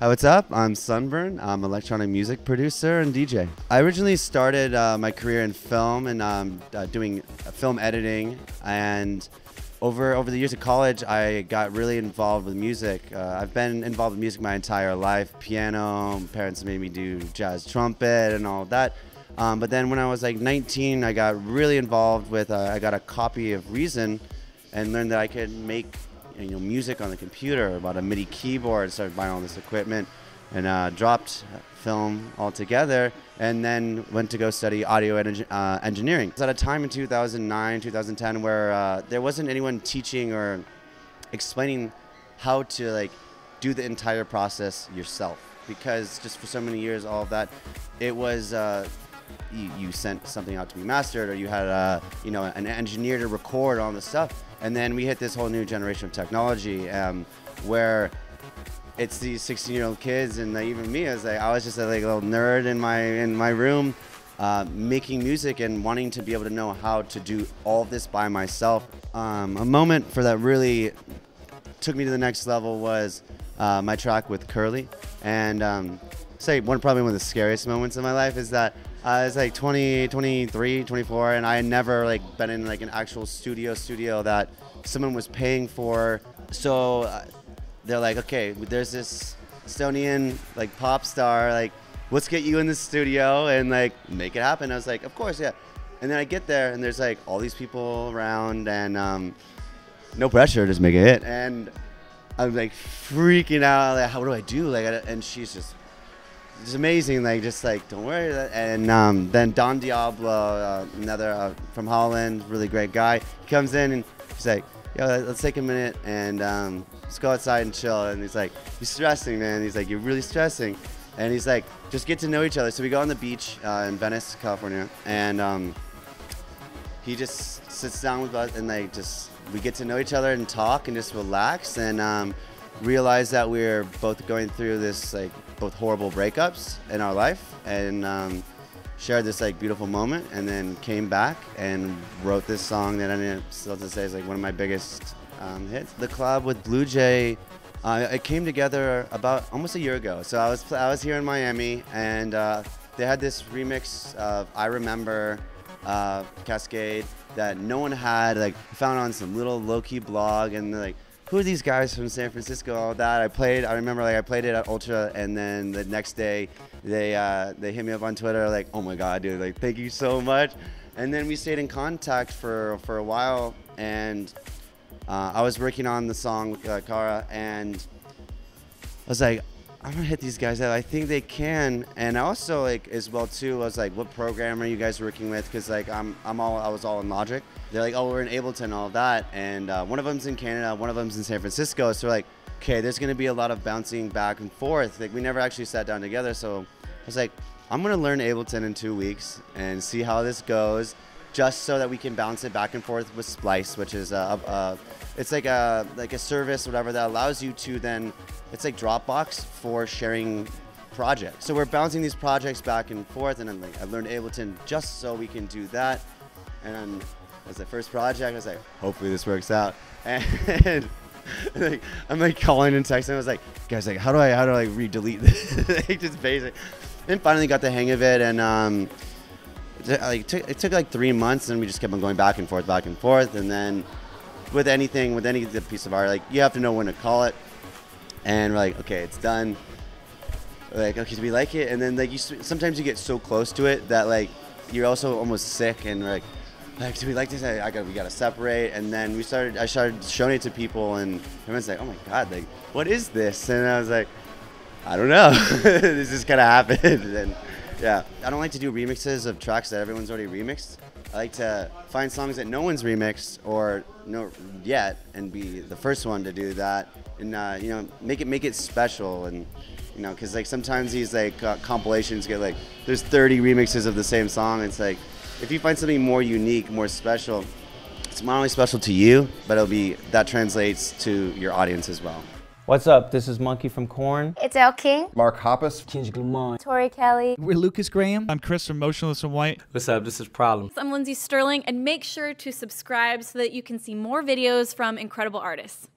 Hi, what's up? I'm SNBRN. I'm electronic music producer and DJ. I originally started uh, my career in film and um, uh, doing film editing. And over over the years of college, I got really involved with music. Uh, I've been involved with music my entire life. Piano. Parents made me do jazz trumpet and all that. Um, but then when I was like 19, I got really involved with. Uh, I got a copy of Reason, and learned that I could make you know music on the computer. Bought a MIDI keyboard, started buying all this equipment, and uh, dropped film altogether. And then went to go study audio eng- uh, engineering. It was at a time in 2009, 2010 where uh, there wasn't anyone teaching or explaining how to like do the entire process yourself because just for so many years all of that it was uh, you, you sent something out to be mastered or you had a, you know an engineer to record all the stuff. And then we hit this whole new generation of technology um, where it's these 16 year old kids and like, even me as like I was just a like, little nerd in my in my room uh, making music and wanting to be able to know how to do all this by myself. Um, a moment for that really took me to the next level was uh, my track with Kerli. And um, say one probably one of the scariest moments in my life is that I was like 20, 23, 24, and I had never like been in like an actual studio studio that someone was paying for. So uh, they're like, okay, there's this Estonian like pop star, like let's get you in the studio and like make it happen. I was like, of course, yeah. And then I get there and there's like all these people around and um, no pressure, just make a hit. And I'm like freaking out, like, how what do I do? Like, and she's just it's amazing. Like just like don't worry. And um, then Don Diablo, uh, another uh, from Holland, really great guy, he comes in and he's like, "Yo, let- let's take a minute and um, let's go outside and chill." And he's like, "You're stressing, man." He's like, "You're really stressing." And he's like, "Just get to know each other." So we go on the beach uh, in Venice, California, and um, he just sits down with us and like just we get to know each other and talk and just relax and um, realize that we're both going through this like both horrible breakups in our life and um, shared this like beautiful moment and then came back and wrote this song that I mean, still to say is like one of my biggest um, hits. The collab with Blu J. Uh, it came together about almost a year ago. So I was I was here in Miami, and uh, they had this remix of "I Remember" uh, Kaskade that no one had. Like found on some little low key blog, and like, "Who are these guys from San Francisco?" All that. I played. I remember like I played it at Ultra, and then the next day they uh, they hit me up on Twitter like, "Oh my god, dude! Like thank you so much." And then we stayed in contact for for a while, and uh, I was working on the song with uh, Cara, and I was like, I'm gonna hit these guys out. I think they can. And also like as well too. I was like, what program are you guys working with? Because like I'm I'm all I was all in Logic. They're like, oh, we're in Ableton, all of that. And uh, one of them's in Canada, one of them's in San Francisco. So like, okay, there's gonna be a lot of bouncing back and forth. Like we never actually sat down together. So I was like, I'm gonna learn Ableton in two weeks and see how this goes, just so that we can bounce it back and forth with Splice, which is a, a, it's like a like a service, whatever that allows you to then it's like Dropbox for sharing projects. So we're bouncing these projects back and forth, and I'm like, I learned Ableton just so we can do that. And as the first project, I was like, hopefully this works out. And like, I'm like calling and texting. I was like, guys, like, how do I how do I re-delete this? like, just basic. And finally got the hang of it, and um, it, like took, it took like three months, and we just kept on going back and forth, back and forth, and then with anything, with any piece of art, like you have to know when to call it. And we're like, okay, it's done. Like, okay, do we like it? And then like you sometimes you get so close to it that like you're also almost sick, and we're like, like, do we like this? I, I got, we got to separate. And then we started, I started showing it to people, and everyone's like, oh my god, like, what is this? And I was like, I don't know. this just kind of happened. and yeah, I don't like to do remixes of tracks that everyone's already remixed. I like to find songs that no one's remixed or no yet, and be the first one to do that, and uh, you know, make it make it special, and you know, because like sometimes these like uh, compilations get like there's 30 remixes of the same song. It's like if you find something more unique, more special, it's not only special to you, but it'll be that translates to your audience as well. What's up? This is Munky from Korn. It's Elle King, Mark Hoppus. Kendrick Lamar. Tori Kelly. We're Lukas Graham. I'm Chris from Motionless In White. What's up? This is Problem. I'm Lindsey Stirling, and make sure to subscribe so that you can see more videos from incredible artists.